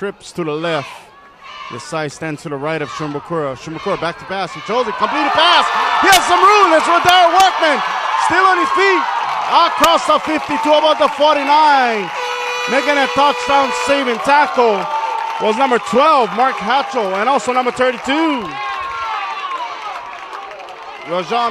trips to the left. Desai stands to the right of Shumbakura. Shumbakura back to pass. He chose it. Completed pass. He has some room. It's Rodar Workman. Still on his feet. Across the 50 to about the 49. Making a touchdown saving tackle was number 12, Mark Hatchell, and also number 32. Rajan